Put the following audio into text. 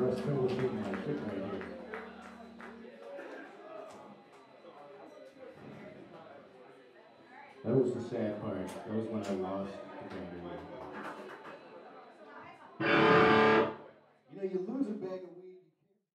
Russ Hill the meeting, I think right here. That was the sad part. That was when I lost the game.